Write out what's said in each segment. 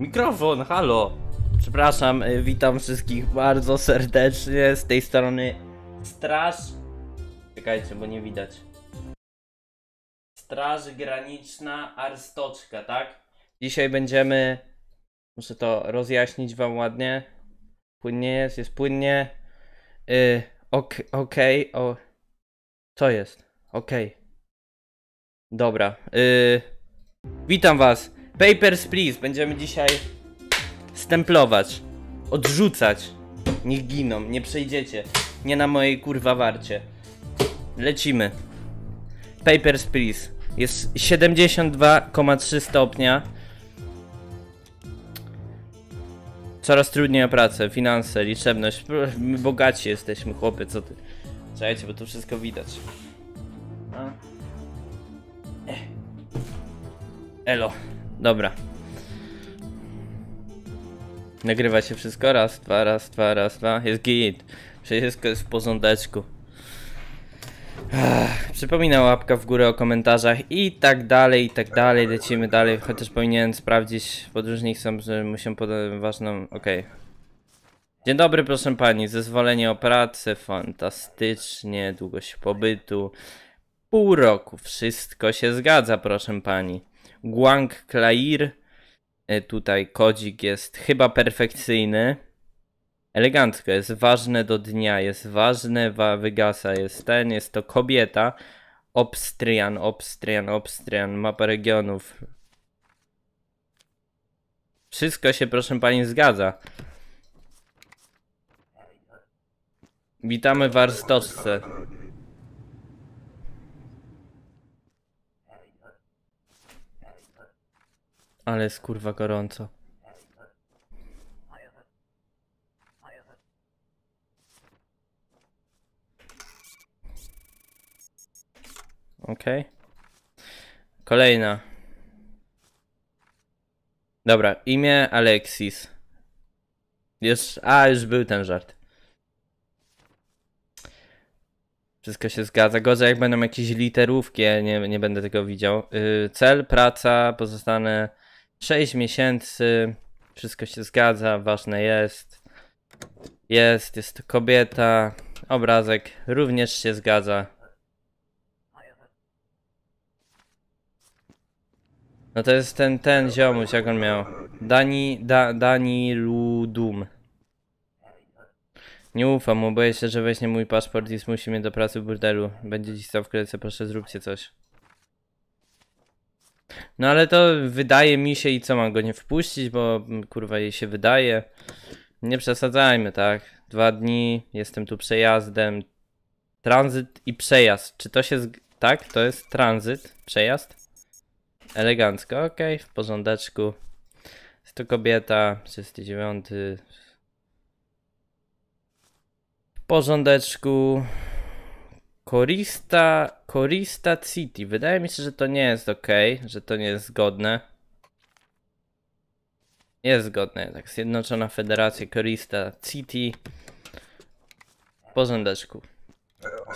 Mikrofon, halo. Przepraszam, y, witam wszystkich bardzo serdecznie. Z tej strony Straż. Czekajcie, bo nie widać. Straż Graniczna Arstoczka, tak? Dzisiaj będziemy. Muszę to rozjaśnić wam ładnie. Płynnie jest, jest płynnie. Yy, ok, okej, o. Co jest? Okej. Dobra. Yy, witam was. Papers, please. Będziemy dzisiaj stemplować, odrzucać. Niech giną, nie przejdziecie. Nie na mojej kurwa warcie. Lecimy. Papers, please. Jest 72,3 stopnia. Coraz trudniej o pracę, finanse, liczebność. My bogaci jesteśmy, chłopy, co ty? Czekajcie, bo tu wszystko widać. A. Ech. Elo, dobra. Nagrywa się wszystko, raz, dwa, raz, dwa, raz, dwa. Jest git. Wszystko jest w porządeczku. Ach, Przypominam łapka w górę o komentarzach i tak dalej, i tak dalej. Lecimy dalej, chociaż powinien sprawdzić. Podróżni chcą, że muszę podać ważną. Okej. Dzień dobry, proszę pani. Zezwolenie o pracę, fantastycznie. Długość pobytu. Pół roku. Wszystko się zgadza, proszę pani. Guang Klair. E, Tutaj kodzik jest chyba perfekcyjny. Elegancko, jest ważne do dnia, jest ważne, wa wygasa, jest ten, jest to kobieta. Obstrian, Obstrian, Obstrian, mapa regionów. Wszystko się, proszę pani, zgadza. Witamy w Arstoczce. Ale jest kurwa gorąco. Okej. Kolejna. Dobra, imię Alexis. Już, a już był ten żart. Wszystko się zgadza. Gorzej jak będą jakieś literówki, ja nie, nie będę tego widział. Yy, cel, praca, pozostanę 6 miesięcy. Wszystko się zgadza, ważne jest. Jest, jest to kobieta. Obrazek również się zgadza. No to jest ten, ten ziomuś, jak on miał. Dani, da, Dani Ludum. Nie ufam mu, boję się, że weźmie mój paszport i zmusi mnie do pracy w burdelu. Będzie dziś stał w kolejce, proszę zróbcie coś. No ale to wydaje mi się i co, mam go nie wpuścić, bo mm, kurwa jej się wydaje. Nie przesadzajmy, tak? Dwa dni, jestem tu przejazdem. Tranzyt i przejazd. Czy to się... Zg- tak? To jest tranzyt, przejazd? Elegancko, okej, w porządeczku. Jest to kobieta, 39. W porządeczku. Korista, Korista City. Wydaje mi się, że to nie jest ok, że to nie jest zgodne. Jest zgodne, tak. Zjednoczona Federacja Korista City. Porządeczku.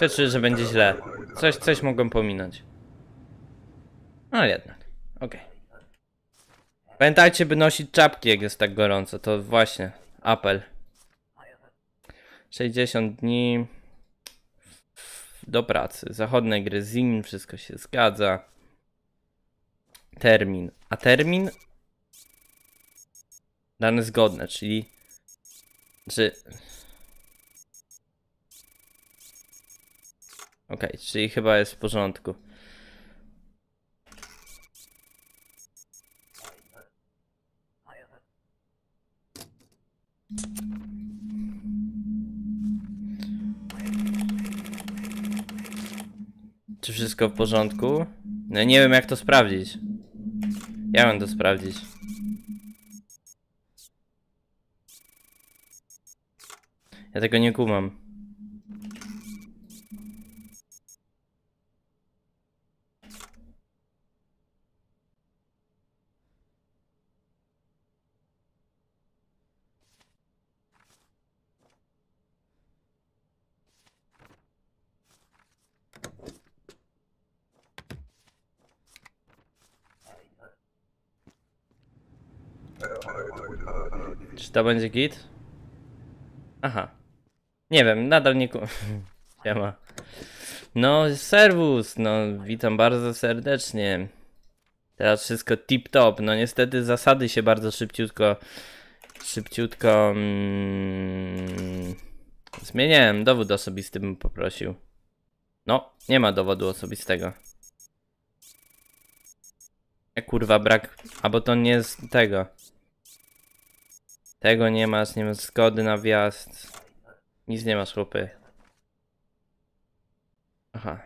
Cieszę, że będzie źle. Coś, coś mogłem pominąć. No jednak. Okej. Pamiętajcie, by nosić czapki, jak jest tak gorąco. To właśnie apel. 60 dni do pracy. Zachodne gry zim, wszystko się zgadza. Termin. A termin dane zgodne, czyli czy Okej, czyli chyba jest w porządku. Czy wszystko w porządku? No nie wiem jak to sprawdzić. Ja mam to sprawdzić. Ja tego nie kumam. To będzie git? Aha. Nie wiem, nadal nie. Siema. No, serwus, no, witam bardzo serdecznie. Teraz wszystko tip-top. No niestety zasady się bardzo szybciutko, szybciutko mm, zmieniałem. Dowód osobisty bym poprosił. No, nie ma dowodu osobistego. E kurwa, brak. Albo to nie z tego. Tego nie masz, nie masz zgody na wjazd. Nic nie masz, chłopy. Aha.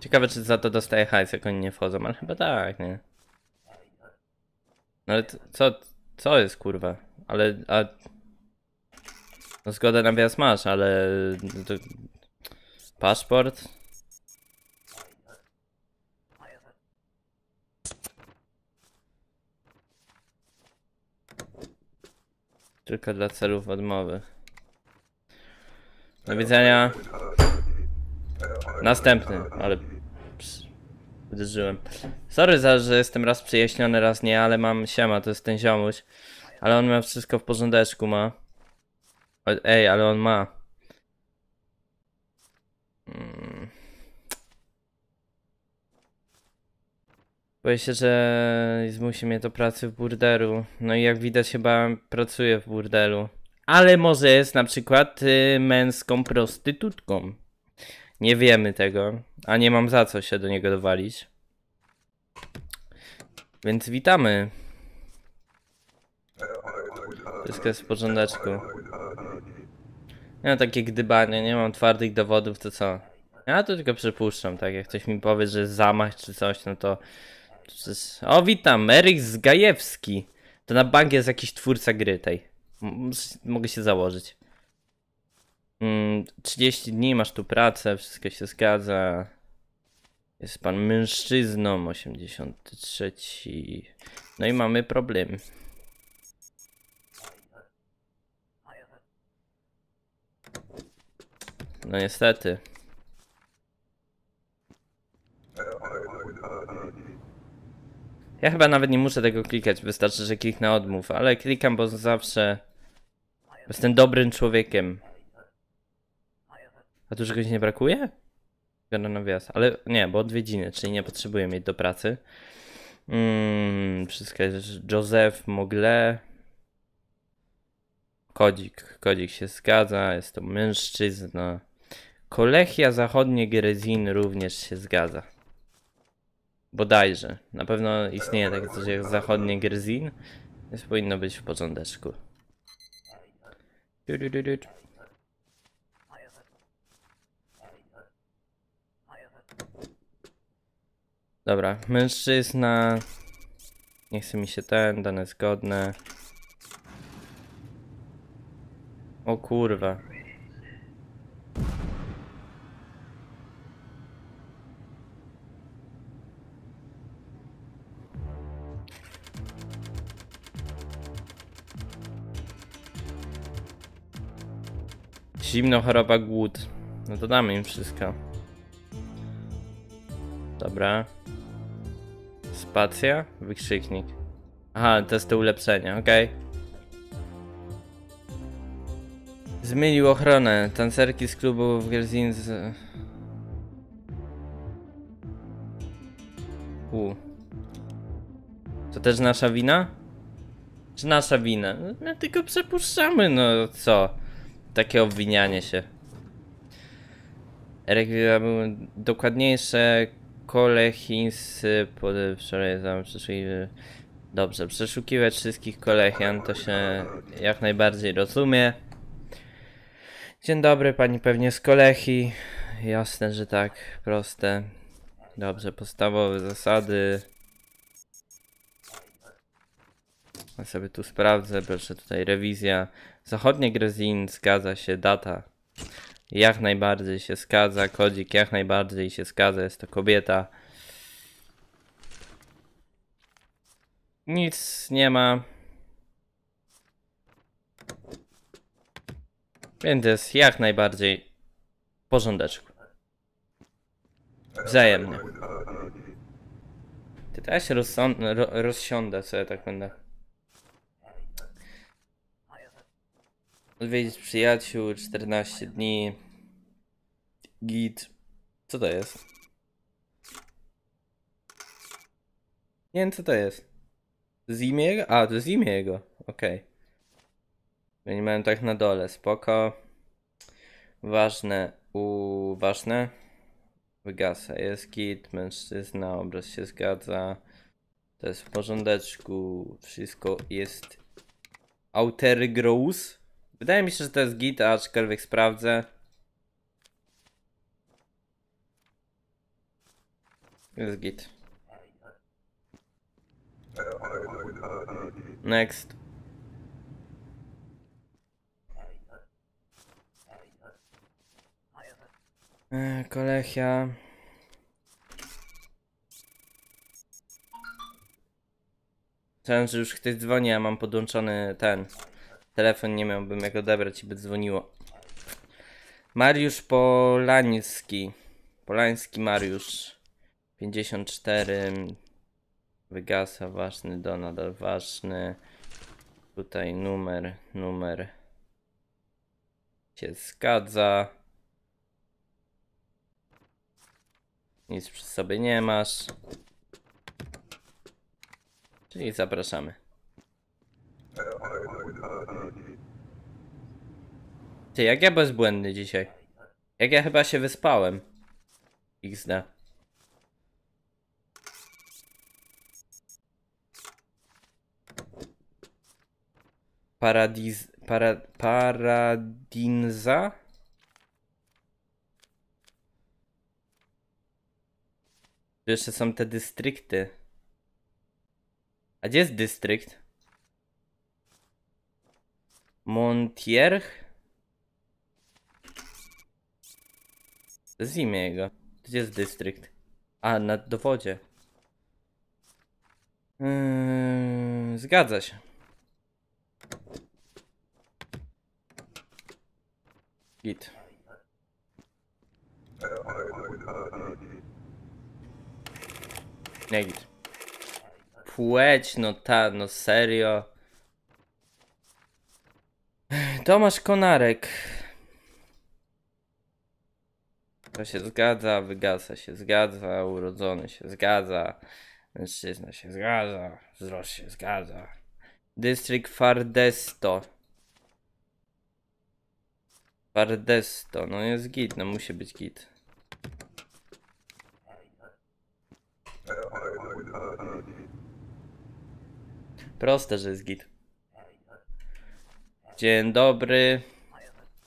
Ciekawe, czy za to dostaje hajs, jak oni nie wchodzą, ale chyba tak, nie? No ale co, co jest kurwa? Ale, a... No zgodę na wjazd masz, ale... To... Paszport? Tylko dla celów odmowy. Do widzenia. Następny, ale... Ps, Uderzyłem. Sorry za, że jestem raz przyjaźniony, raz nie, ale mam siema, to jest ten ziomuś. Ale on ma wszystko w porządeczku, ma. Ej, ale on ma. Mm. Boję się, że zmusi mnie do pracy w burdelu. No i jak widać chyba pracuję w burdelu. Ale może jest na przykład y, męską prostytutką. Nie wiemy tego, a nie mam za co się do niego dowalić. Więc witamy. Wszystko jest w porządeczku. Mam takie gdybanie, nie mam twardych dowodów, to co? Ja to tylko przypuszczam, tak? Jak ktoś mi powie, że jest zamach czy coś, no to... O, witam, Eryk Zgajewski. To na bank jest jakiś twórca gry tej. M- Mogę się założyć. Mm, 30 dni masz tu pracę, wszystko się zgadza. Jest pan mężczyzną, 83. No i mamy problem. No niestety. Ja chyba nawet nie muszę tego klikać, wystarczy, że kliknę odmów, ale klikam, bo zawsze jestem dobrym człowiekiem. A tu czegoś nie brakuje? Zgoda na wjazd, ale nie, bo odwiedziny, czyli nie potrzebuję mieć do pracy. Mm, wszystko jest Joseph Mogle. Kodzik, kodzik się zgadza, jest to mężczyzna. Kolechia Zachodnie Gerezin również się zgadza. Bodajże. Na pewno istnieje takie coś jak Zachodnie Gerezin, więc powinno być w porządeczku. Dobra, mężczyzna. Nie chce mi się ten, dane zgodne. O kurwa. Zimno, choroba, głód. No to damy im wszystko. Dobra. Spacja? Wykrzyknik. Aha, to ulepszenie, okej. Zmienił ochronę. Tancerki z klubu w Gerzin z... U. To też nasza wina? Czy nasza wina? No, tylko przepuszczamy, no co? Takie obwinianie się. Rekwizita były dokładniejsze. Kole chińscy pod wczoraj przyszli. Dobrze, przeszukiwać wszystkich kolechian to się jak najbardziej rozumie. Dzień dobry, pani pewnie z kolechi. Jasne, że tak, proste. Dobrze, podstawowe zasady. Ja sobie tu sprawdzę, proszę tutaj rewizja. Zachodnie Grezin, zgadza się, data. Jak najbardziej się zgadza, kodzik jak najbardziej się zgadza, jest to kobieta. Nic nie ma. Więc jest jak najbardziej porządeczku. Wzajemnie. Ty się rozsąd- ro rozsiądę sobie tak będę. Odwiedzić przyjaciół 14 dni. Git. Co to jest? Nie wiem co to jest. Z imię jego? A, to jest imię jego. Okej. Okay. Nie miałem tak na dole. Spoko. Ważne. U ważne. Wygasa. Jest git, mężczyzna, obraz się zgadza. To jest w porządeczku. Wszystko jest. Outer Gross. Wydaje mi się, że to jest git, aczkolwiek sprawdzę. Jest git. Next. Eee, Kolechia. Myślałem, że już ktoś dzwoni, a mam podłączony ten telefon, nie miałbym jak odebrać i by dzwoniło. Mariusz Polański. Polański Mariusz. 54. Wygasa, ważny, Donald, ważny. Tutaj numer, numer. Się zgadza. Nic przy sobie nie masz. Czyli zapraszamy. Ty, jak ja bezbłędny dzisiaj? Jak ja chyba się wyspałem? XD. Paradiz... Para, paradinza? Tu jeszcze są te dystrykty. A gdzie jest dystrykt? Montierch? To imię jego. Gdzie jest dystrykt? A, na dowodzie. Yy, zgadza się. Git. Nie git. Płeć, no ta, no serio. Tomasz Konarek. To się zgadza, wygasa się zgadza, urodzony się zgadza, mężczyzna się zgadza, wzrost się zgadza. Dystrykt Fardesto. Fardesto, no jest git, no musi być git. Proste, że jest git. Dzień dobry.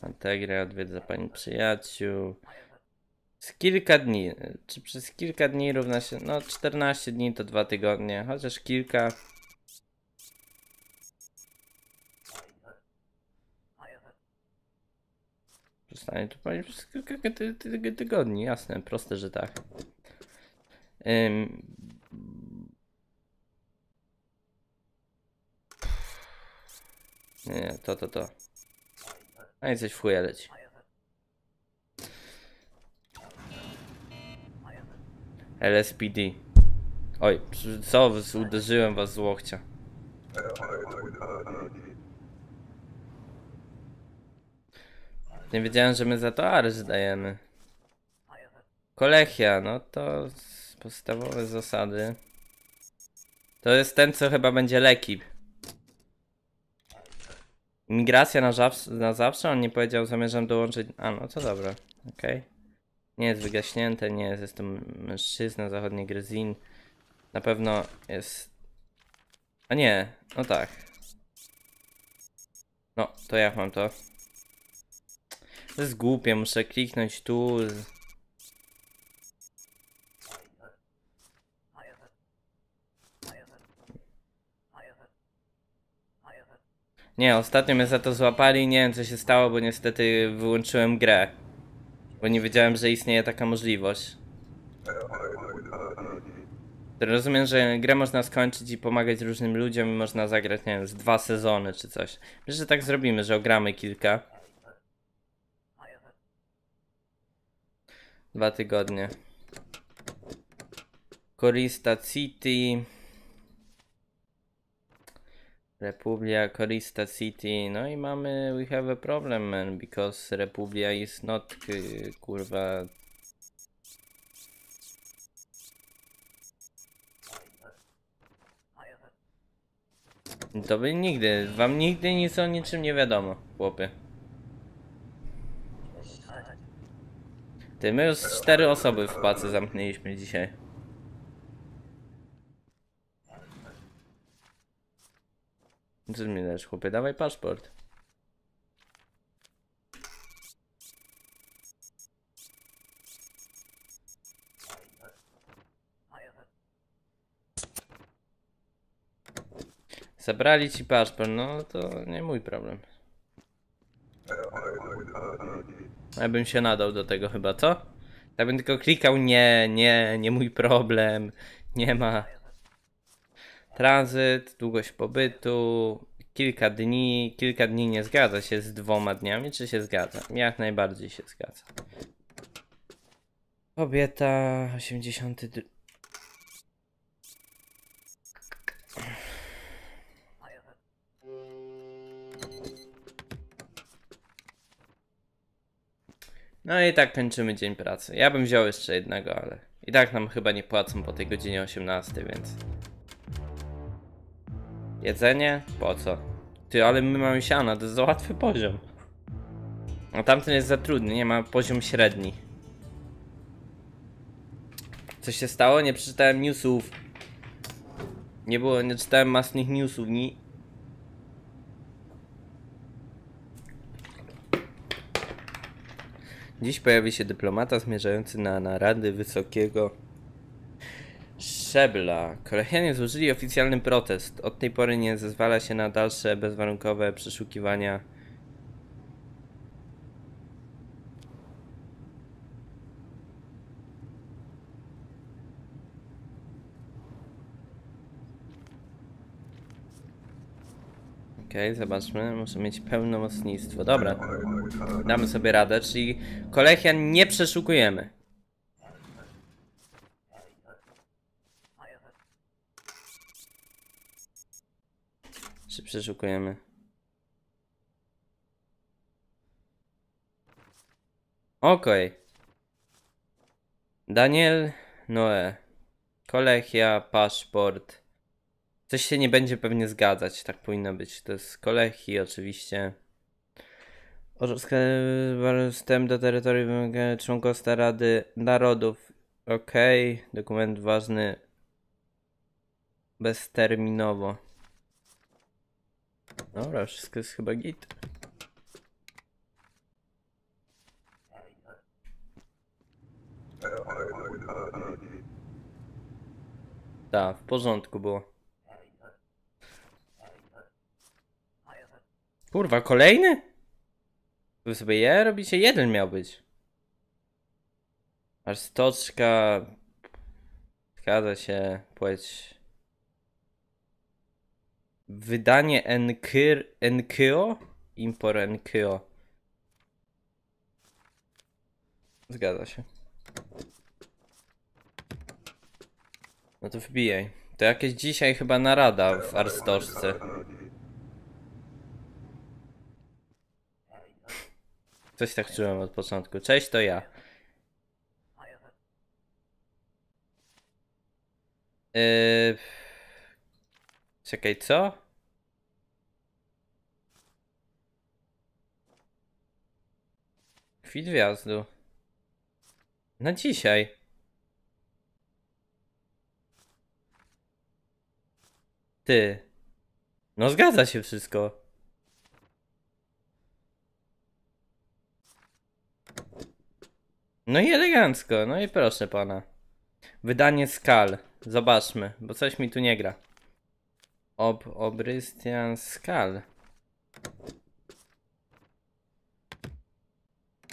Antegra odwiedza pani przyjaciół. Z kilka dni. Czy przez kilka dni równa się. No, 14 dni to dwa tygodnie, chociaż kilka. Zostanie tu pani przez kilka ty ty tygodni, jasne, proste, że tak. Nie, to, to, to. A i coś w chuja leci. LSPD. Oj, co? Uderzyłem was z. Nie wiedziałem, że my za to areszt dajemy. Kolechia, no to podstawowe zasady. To jest ten, co chyba będzie leki. Migracja na, żaws- na zawsze? On nie powiedział, zamierzam dołączyć. A, no to dobra, okej. Nie jest wygaśnięte, nie jest, jest to mężczyzna, zachodni Grezin. Na pewno jest. A nie, no tak. No, to jak mam to? To jest głupie, muszę kliknąć tu. Nie, ostatnio mnie za to złapali, nie wiem co się stało, bo niestety wyłączyłem grę. Bo nie wiedziałem, że istnieje taka możliwość. Rozumiem, że grę można skończyć i pomagać różnym ludziom i można zagrać, nie wiem, z dwa sezony czy coś. Myślę, że tak zrobimy, że ogramy kilka. Dwa tygodnie. Korista City. Republia, Korista City. No i mamy we have a problem man because Republia is not y, kurwa To by nigdy, wam nigdy nic o niczym nie wiadomo, chłopie. Ty, my już cztery osoby w pacy zamknęliśmy dzisiaj. Co mi chłopie? Dawaj paszport. Zabrali ci paszport, no to nie mój problem. Ja bym się nadał do tego chyba, co? Ja bym tylko klikał nie, nie, nie mój problem, nie ma. Tranzyt, długość pobytu, kilka dni, kilka dni nie zgadza się z dwoma dniami, czy się zgadza? Jak najbardziej się zgadza. Kobieta, 82. No i tak kończymy dzień pracy. Ja bym wziął jeszcze jednego, ale i tak nam chyba nie płacą po tej godzinie 18, więc. Jedzenie? Po co? Ty, ale my mamy siana, to jest za łatwy poziom. A tamten jest za trudny, nie ma poziom średni. Co się stało? Nie przeczytałem newsów. Nie było, nie czytałem masnych newsów, ni. Dziś pojawi się dyplomata zmierzający na narady wysokiego szczebla. Kolejnie złożyli oficjalny protest. Od tej pory nie zezwala się na dalsze bezwarunkowe przeszukiwania. Okej, zobaczmy. Muszę mieć pełnomocnictwo. Dobra. Damy sobie radę, czyli Kolechian nie przeszukujemy. Czy przeszukujemy? Okej. Daniel Noe. Kolechia, paszport. Coś się nie będzie pewnie zgadzać, tak powinno być. To jest Kolechi oczywiście. Wstęp do terytorium członkostwa Rady Narodów. Okej, dokument ważny bezterminowo. Dobra, wszystko jest chyba git. Tak, w porządku było. Kurwa, kolejny? Wy sobie je robicie? Jeden miał być. Aż stoczka. Zgadza się, płeć. Wydanie Enkyr, Enkyo? Impor Enkyo. Zgadza się. No to wbijaj. To jakieś dzisiaj chyba narada w Arstoszce. Coś tak czułem od początku. Cześć, to ja. Yy... Czekaj, co? Kwit wjazdu. Na dzisiaj. Ty. No zgadza się wszystko. No i elegancko, no i proszę pana. Wydanie skal. Zobaczmy, bo coś mi tu nie gra. Ob, Obrystian skal.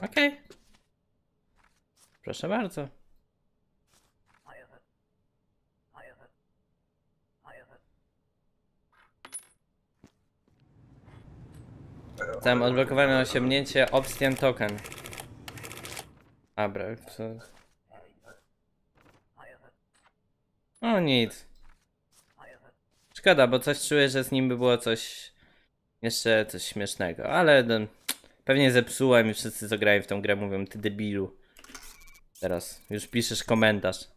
Okej. Okay. Proszę bardzo. Tam odblokowane osiągnięcie Obstian Token. Dobra, co? O nic. Szkoda, bo coś czuję, że z nim by było coś jeszcze coś śmiesznego, ale no, pewnie zepsułem i wszyscy co grają w tą grę mówią ty debilu. Teraz już piszesz komentarz.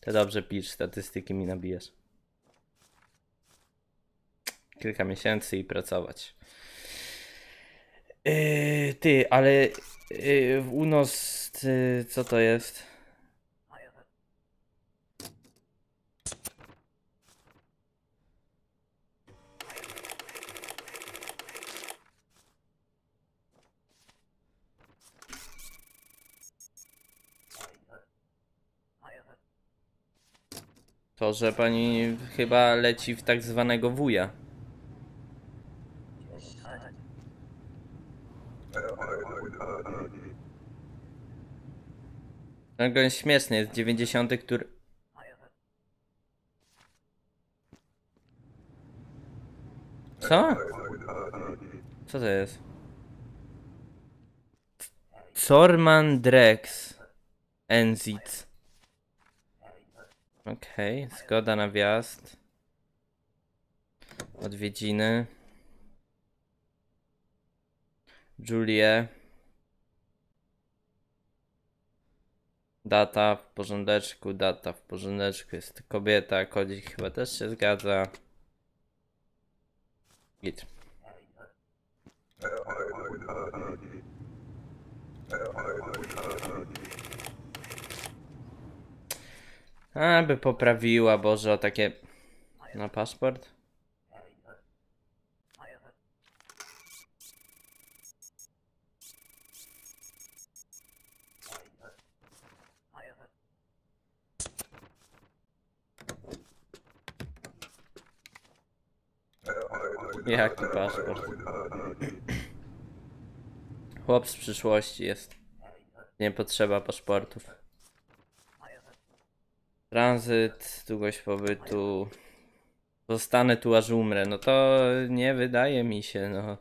Ty dobrze pisz, statystyki mi nabijesz. Kilka miesięcy i pracować. Yy, ty, ale yy, w Unos, co to jest? To, że pani chyba leci w tak zwanego wuja. Ten gość śmieszny jest, 90, który... Co? Co to jest? Corman Drex. Enzit. Okej, zgoda na wjazd. Odwiedziny. Julie. Data w porządeczku, data w porządeczku. Jest kobieta, kodzik chyba też się zgadza. Git. A, by poprawiła, Boże, o takie... Na paszport? Jaki paszport? Chłop z przyszłości jest. Nie potrzeba paszportów. Tranzyt, długość pobytu. Zostanę tu aż umrę. No to nie wydaje mi się, no.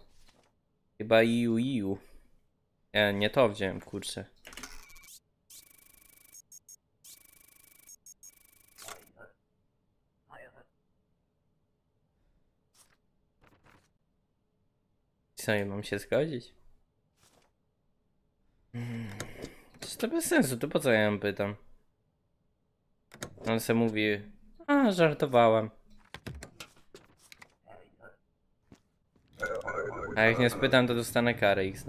Chyba iu iu. Nie, nie to wziąłem, kurczę. Co, nie mam się zgodzić? Hmm. To bez sensu, to po co ja ją pytam? On se mówi, a żartowałem. A jak nie spytam, to dostanę karę XD.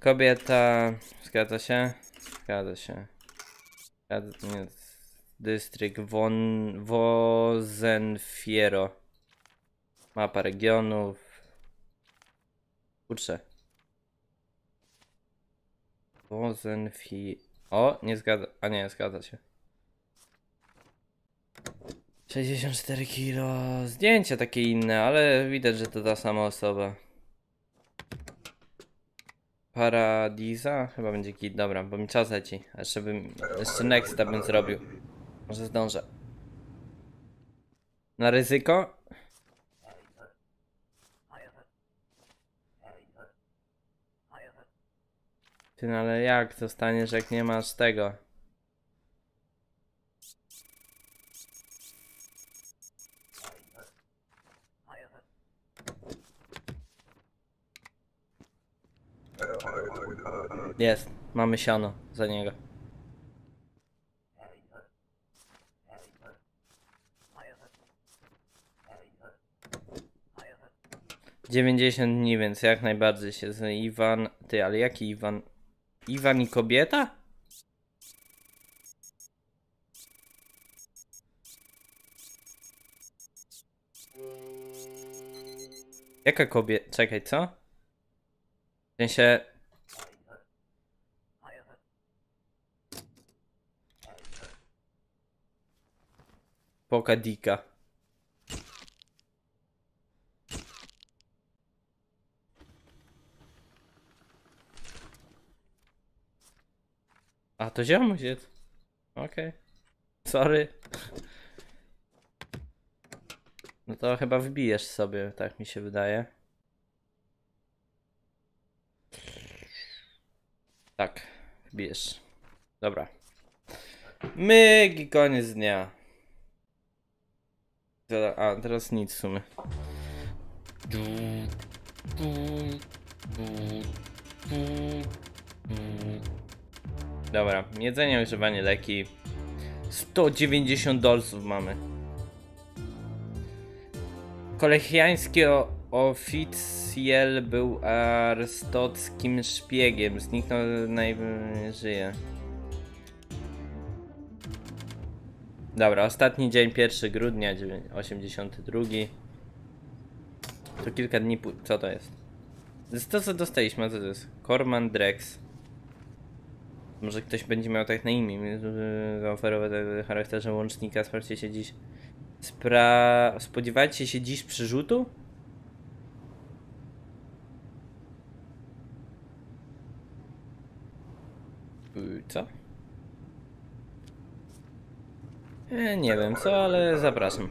Kobieta, zgadza się? Zgadza się. Zgadza, nie, dystrykt Von, Wozenfiero. Mapa regionów. Kurczę. Wozenfi... O, nie zgadza... A nie, zgadza się. 64 kilo. Zdjęcia takie inne, ale widać, że to ta sama osoba. Paradiza? Chyba będzie kit. Dobra, bo mi czas leci. Jeszcze bym... Jeszcze nexta bym zrobił. Może zdążę. Na ryzyko? Ty, no ale jak zostaniesz, jak nie masz tego? Jest, mamy siano za niego. Dziewięćdziesiąt dni, więc jak najbardziej się z Iwan. Ty, ale jaki Iwan? Iwan i kobieta? Jaka kobieta? Czekaj, co? W sensie... Pokadika. A, to ziomuś jest. Okej. Okay. Sorry. No to chyba wbijesz sobie, tak mi się wydaje. Tak, wbijesz. Dobra. Myk i koniec dnia. A, teraz nic w sumie. Dobra, jedzenie, używanie leki. 190 dolców mamy. Kolejiański o- oficjel był arystockim szpiegiem. Zniknął najwyżej. Dobra, ostatni dzień, 1 grudnia, dziewię- 82. To kilka dni Co to jest? To co dostaliśmy, co to jest? Corman Drex. Może ktoś będzie miał tak na imię, yy, zaoferować w charakterze łącznika. Sprawdźcie się dziś. Spra... Spodziewajcie się dziś przyrzutu? Yy, Co? E, nie wiem co, ale zapraszam.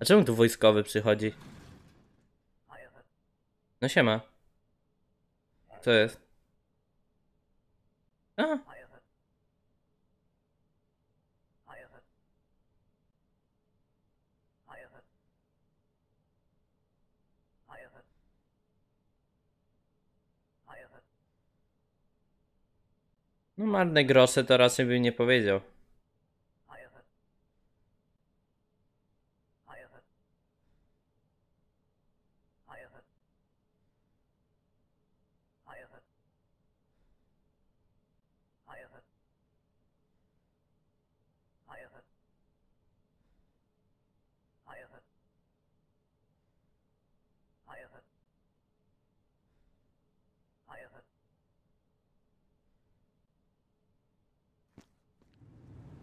A czemu tu wojskowy przychodzi? No siema. Co jest? A. No marne grosze to raczej bym nie powiedział.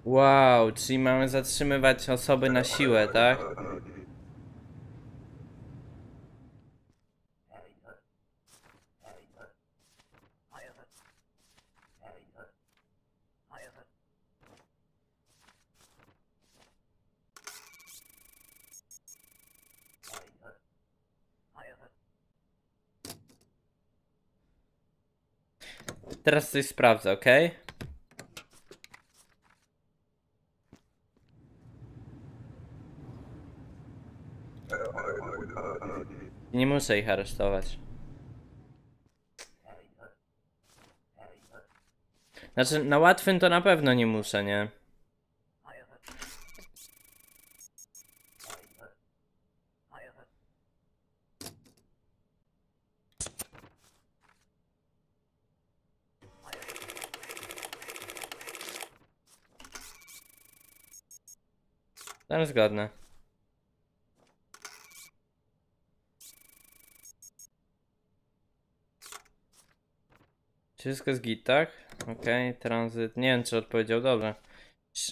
Wow, czyli mamy zatrzymywać osoby na siłę, tak? Teraz coś sprawdzę, ok? Nie muszę ich aresztować. Znaczy, na łatwym to na pewno nie muszę, nie? Tam zgodne. Wszystko jest git, tak? Okej, tranzyt. Nie wiem, czy odpowiedział dobrze.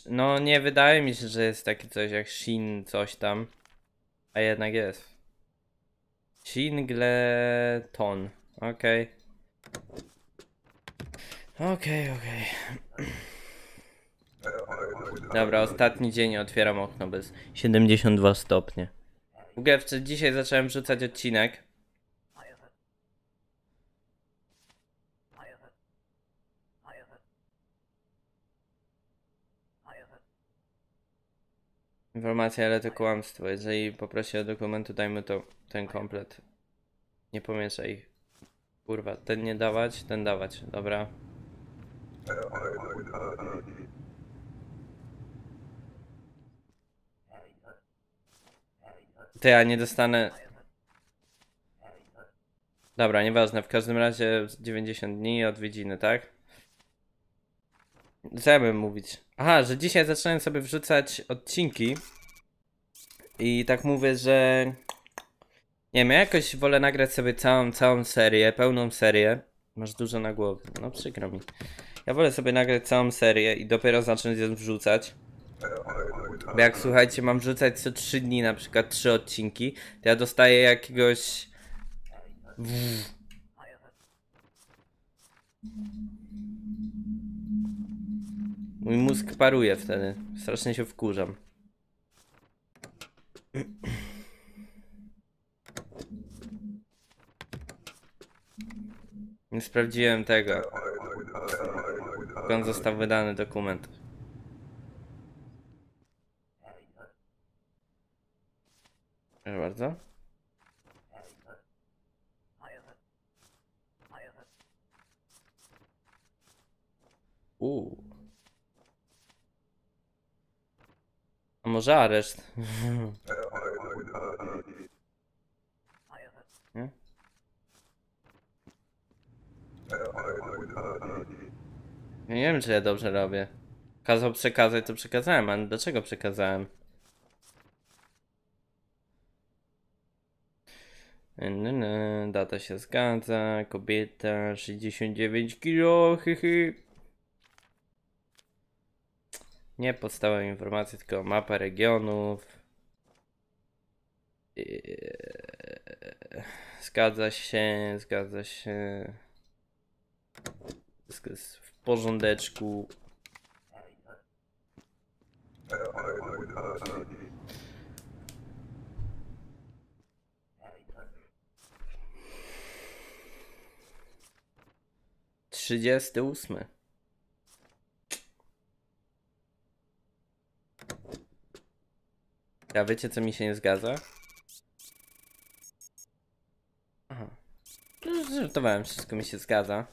No, nie wydaje mi się, że jest takie coś jak Shin, coś tam. A jednak jest. Shingleton. Okej. Okej, okej. Dobra, ostatni dzień otwieram okno bez 72 stopnie. W ogóle dzisiaj zacząłem wrzucać odcinek. Informacja, ale to kłamstwo. Jeżeli poprosi o dokumentu, dajmy to ten komplet. Nie pomieszaj ich. Kurwa, ten nie dawać, ten dawać. Dobra. Ty, ja nie dostanę. Dobra, nieważne. W każdym razie 90 dni odwiedziny, tak? Co ja bym mówić? Aha, że dzisiaj zacząłem sobie wrzucać odcinki. I tak mówię, że. Nie wiem, ja jakoś wolę nagrać sobie całą, całą serię, pełną serię. Masz dużo na głowie. No przykro mi. Ja wolę sobie nagrać całą serię i dopiero zacząć ją wrzucać. Bo jak słuchajcie, mam wrzucać co 3 dni, na przykład 3 odcinki, to ja dostaję jakiegoś. Mój mózg paruje wtedy. Strasznie się wkurzam. Nie sprawdziłem tego. Skąd został wydany dokument. Proszę bardzo. Uuu. Może areszt? Nie? Nie wiem, czy ja dobrze robię. Kazał przekazać, to przekazałem, ale dlaczego przekazałem? Data się zgadza, kobieta 69 kg, hyhy. Nie podstawowe informacje, tylko mapa regionów. Zgadza się, zgadza się. W porządeczku. Trzydziesty ósmy. A wiecie co mi się nie zgadza? Aha. No, wszystko mi się zgadza.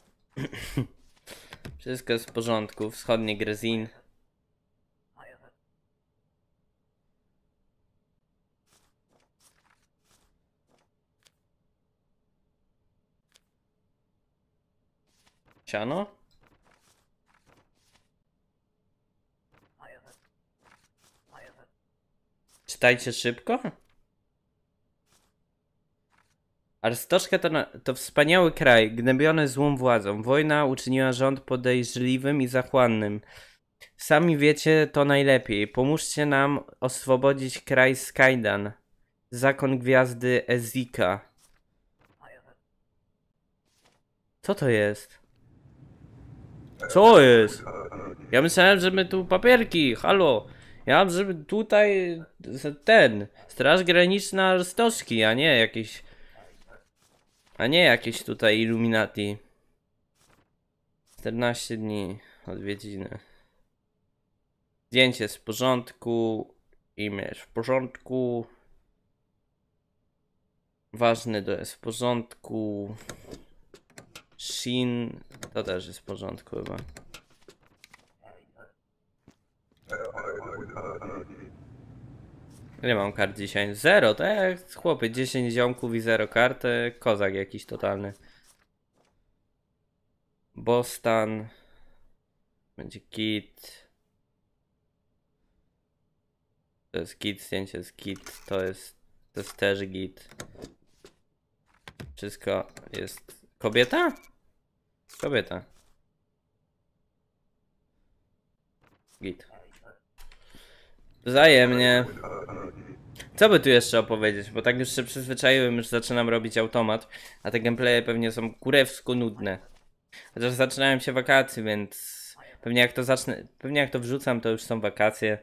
wszystko jest w porządku. Wschodnie Grezin. Siano? Czytajcie szybko? Arstoszka to, to wspaniały kraj, gnębiony złą władzą. Wojna uczyniła rząd podejrzliwym i zachłannym. Sami wiecie to najlepiej. Pomóżcie nam oswobodzić kraj z. Zakon gwiazdy Ezika. Co to jest? Co jest? Ja myślałem, że my tu papierki, halo. Ja żeby tutaj ten, Straż Graniczna Stoczki, a nie jakieś a nie jakieś tutaj Illuminati. 14 dni odwiedziny. Zdjęcie w porządku. Imię jest w porządku. Ważny to jest w porządku. Shin to też jest w porządku chyba. Ile mam kart dzisiaj? Zero, to jak chłopy, 10 ziomków i zero karty. Kozak jakiś totalny. Bostan. Będzie kit. To jest kit, zdjęcie jest kit. To jest, to jest też git. Wszystko jest... Kobieta? Kobieta. Git. Wzajemnie. Co by tu jeszcze opowiedzieć? Bo tak już się przyzwyczaiłem, już zaczynam robić automat, a te gameplaye pewnie są kurewsko nudne. Chociaż zaczynają się wakacje, więc pewnie jak to zacznę, pewnie jak to wrzucam, to już są wakacje.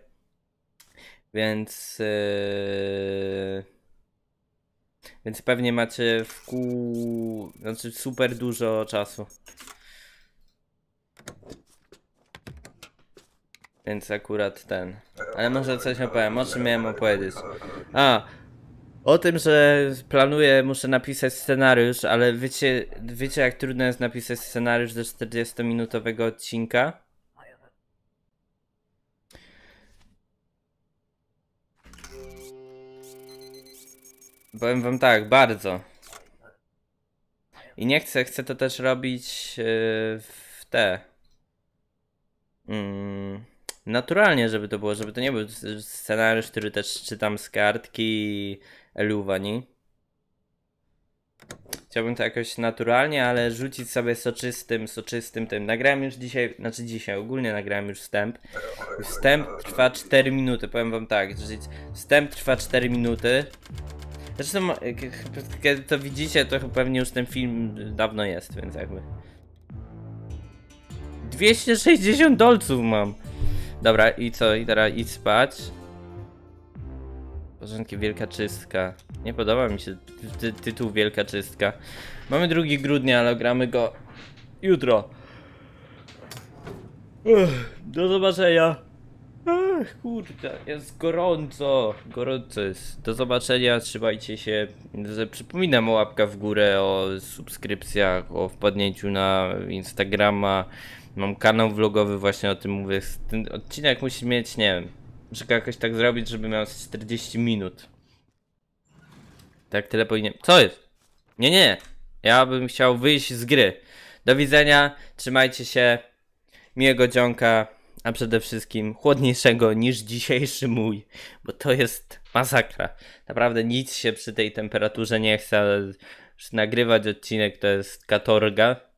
Więc yy, więc pewnie macie w kół, znaczy super dużo czasu. Więc akurat ten. Ale może coś opowiem. O czym miałem opowiedzieć? A, o tym, że planuję, muszę napisać scenariusz, ale wiecie, wiecie jak trudno jest napisać scenariusz do 40-minutowego odcinka? Powiem wam tak, bardzo. I nie chcę, chcę to też robić yy, w te. Mm, naturalnie, żeby to było, żeby to nie był scenariusz, który też czytam z kartki Eluwani. Chciałbym to jakoś naturalnie, ale rzucić sobie soczystym, soczystym tym. Nagrałem już dzisiaj, znaczy dzisiaj, ogólnie nagrałem już wstęp. Wstęp trwa 4 minuty, powiem wam tak, wstęp trwa 4 minuty. Zresztą, jak- kiedy to widzicie, to pewnie już ten film dawno jest, więc jakby. 260 dolców mam. Dobra, i co? I teraz idź spać. Porządki Wielka Czystka. Nie podoba mi się ty tytuł Wielka Czystka. Mamy 2 grudnia, ale gramy go jutro. Do zobaczenia. Ech, kurde, jest gorąco. Gorąco jest. Do zobaczenia, trzymajcie się. Przypominam o łapkach w górę, o subskrypcjach, o wpadnięciu na Instagrama. Mam kanał vlogowy, właśnie o tym mówię. Ten odcinek musi mieć, nie wiem, muszę jakoś tak zrobić, żeby miał z 40 minut. Tak tyle powinien. Co jest? Nie, nie. Ja bym chciał wyjść z gry. Do widzenia, trzymajcie się. Miłego dzionka, a przede wszystkim chłodniejszego niż dzisiejszy mój, bo to jest masakra. Naprawdę nic się przy tej temperaturze nie chce, nagrywać odcinek to jest katorga.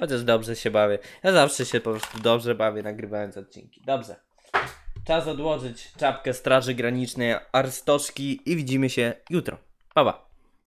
Chociaż dobrze się bawię. Ja zawsze się po prostu dobrze bawię nagrywając odcinki. Dobrze. Czas odłożyć czapkę Straży Granicznej Arstoszki i widzimy się jutro. Pa, pa.